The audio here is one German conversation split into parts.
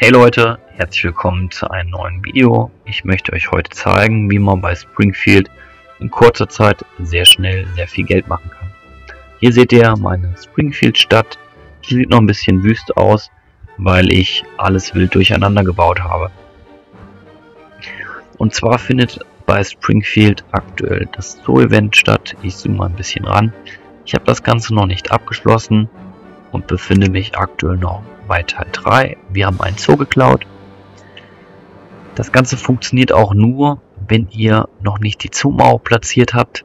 Hey Leute, herzlich willkommen zu einem neuen Video. Ich möchte euch heute zeigen, wie man bei Springfield in kurzer Zeit sehr schnell sehr viel Geld machen kann. Hier seht ihr meine Springfield-Stadt. Die sieht noch ein bisschen wüst aus, weil ich alles wild durcheinander gebaut habe. Und zwar findet bei Springfield aktuell das Zoo-Event statt. Ich zoome mal ein bisschen ran. Ich habe das Ganze noch nicht abgeschlossen und befinde mich aktuell noch bei Teil 3. Wir haben einen Zoo geklaut. Das Ganze funktioniert auch nur, wenn ihr noch nicht die Zoomauer platziert habt,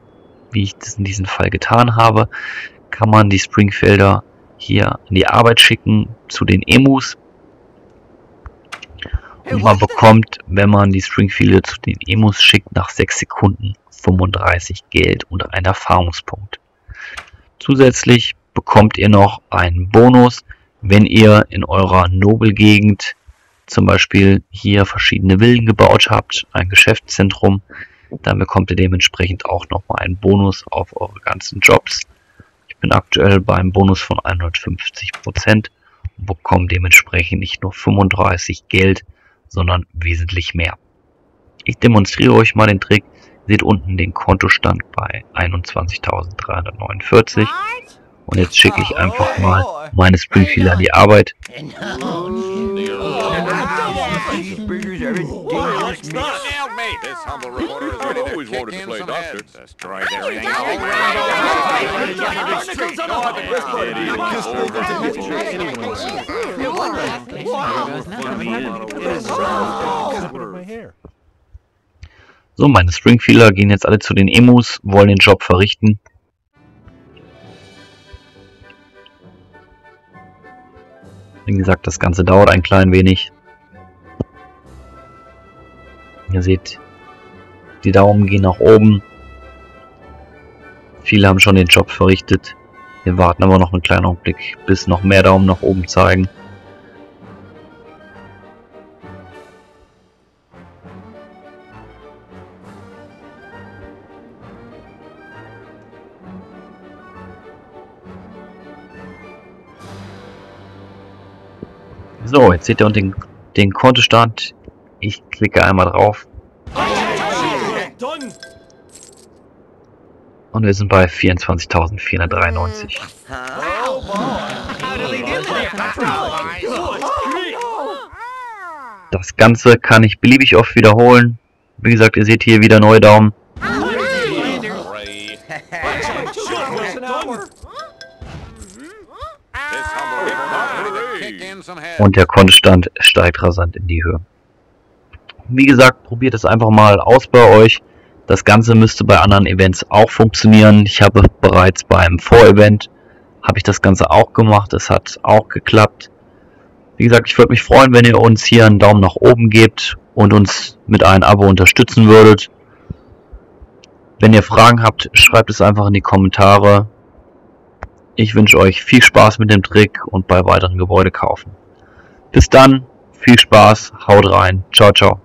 wie ich das in diesem Fall getan habe, kann man die Springfelder hier in die Arbeit schicken zu den Emus. Und man bekommt, wenn man die Springfielder zu den Emus schickt, nach 6 Sekunden 35 Geld und einen Erfahrungspunkt. Zusätzlich bekommt ihr noch einen Bonus, wenn ihr in eurer Nobelgegend zum Beispiel hier verschiedene Villen gebaut habt, ein Geschäftszentrum, dann bekommt ihr dementsprechend auch nochmal einen Bonus auf eure ganzen Jobs. Ich bin aktuell beim Bonus von 150% und bekomme dementsprechend nicht nur 35 Geld, sondern wesentlich mehr. Ich demonstriere euch mal den Trick. Seht unten den Kontostand bei 21.349. Und jetzt schicke ich einfach mal meine Springfield an die Arbeit. So, meine Springfielder gehen jetzt alle zu den Emus, wollen den Job verrichten. Wie gesagt, das Ganze dauert ein klein wenig. Ihr seht, die Daumen gehen nach oben. Viele haben schon den Job verrichtet. Wir warten aber noch einen kleinen Augenblick, bis noch mehr Daumen nach oben zeigen. So, jetzt seht ihr unten den, den Kontostand. Ich klicke einmal drauf. Und wir sind bei 24.493. Das Ganze kann ich beliebig oft wiederholen. Wie gesagt, ihr seht hier wieder neue Daumen. Und der Kontostand steigt rasant in die Höhe. Wie gesagt, probiert es einfach mal aus bei euch. Das Ganze müsste bei anderen Events auch funktionieren. Ich habe bereits beim Vorevent habe ich das Ganze auch gemacht. Es hat auch geklappt. Wie gesagt, ich würde mich freuen, wenn ihr uns hier einen Daumen nach oben gebt und uns mit einem Abo unterstützen würdet. Wenn ihr Fragen habt, schreibt es einfach in die Kommentare. Ich wünsche euch viel Spaß mit dem Trick und bei weiteren Gebäude kaufen. Bis dann, viel Spaß, haut rein, ciao, ciao.